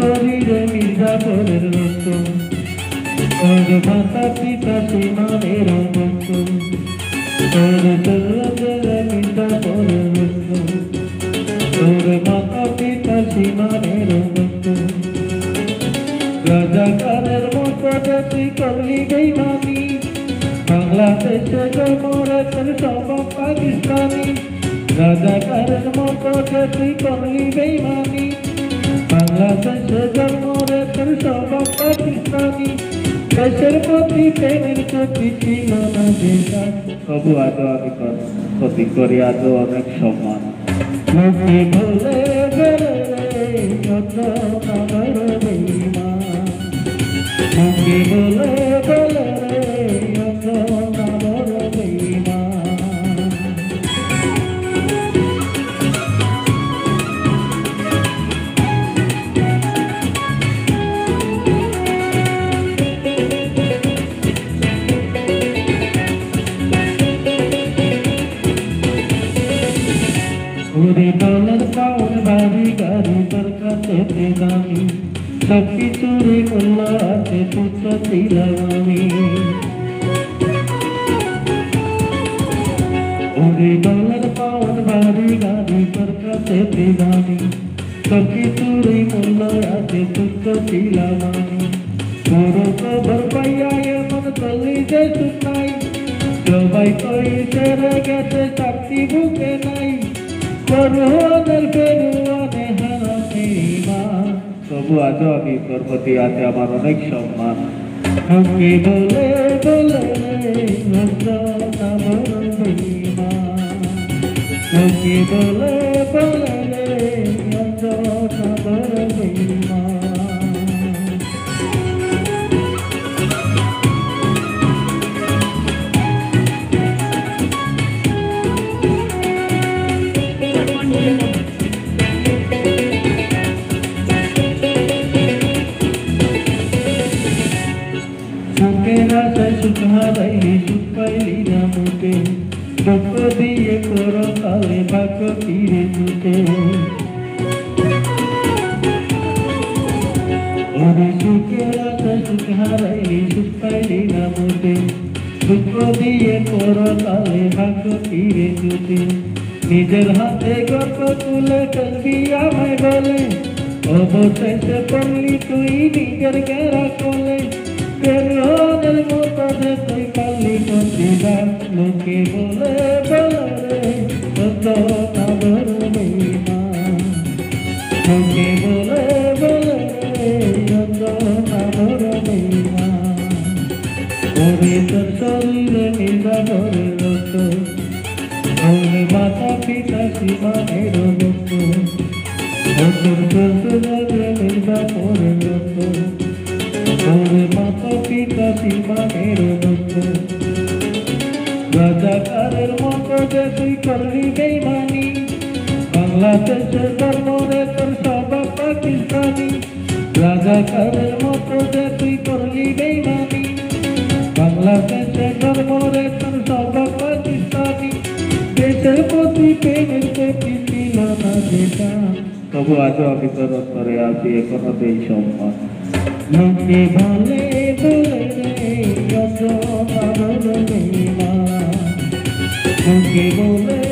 শরীরে মির্জাপুরের রক্ত। তোর ভাষা পিতা সীমানের রক্ত তোর চলে মির্জাপুরের রক্ত। তোর মাতা পিতা সীমানের রক্ত রাজাকারের মতো তুই করলি বেমানি বাংলাদেশে জন্মরেছেন সব পাকিস্তানি রাজাকারের মতো তুই করলি বেমানি বেইমানি বাংলাদেশে জন্মরে তোর সব পাকিস্তানি দেশের প্রতি প্রেমের প্রতি ছিল আমি ক্ষতি করি আজও অনেক সম্মান। গেলে ওরে ডলার পাউন্ড বাড়ি গাড়ি তোর কাছে দামি সব কিছু রে কল্লাতে পুত্র ছিলাম আমি ওরে ডলার পাউন্ড বাড়ি গাড়ি তোর কাছে দামি সব কিছু রে কল্লাতে পুত্র ছিলাম আমি তোর খবর পাইয়া এমন চলি যে শুনাই সবাই কই ছেড়ে গেছে চাকরি বুকে নাই পড়ুয়াদের পেরুয়ানে হারাতে তবু আজও আমি তোর প্রতি আছে আমার অনেক সম্মান আমি বলে বলে আমার বলে সুখের আশায় সুখ হারাইলি সুখ পাইলি না মুখে দুঃখ দিয়ে করো কালে ভাগ্য ফিরে জুটে ওরে সুখের আশায় সুখ হারাইলি সুখ পাইলি না মুখে দুঃখ দিয়ে করো কালে ভাগ্য ফিরে জুটে নিজের হাতে গল্প তুলে ফেলবি আমায় বলে অবশেষে পড়লি তুই নিজের গেরা কোলে শরীরে নির্বা করে রক্ত ওরে মাতা পিতা সীমানের রক্ত ওর তোর নির্বা করে রক্ত ওরে মাতা পিতা সীমানের রক্ত রাজাকারের মতো যে তুই করলি বেইমানি, বাংলাদেশের ধর্মরে তোর সব পাকিস্তানি। রাজাকারের দেশের প্রতি প্রেমের প্রতি ছিল না যেটা তবু আজও আমি তোর অন্তরে আছি এখনো দেই সম্মান লোকে বলে বলে রে কত পাগল বেইমান লোকে বলে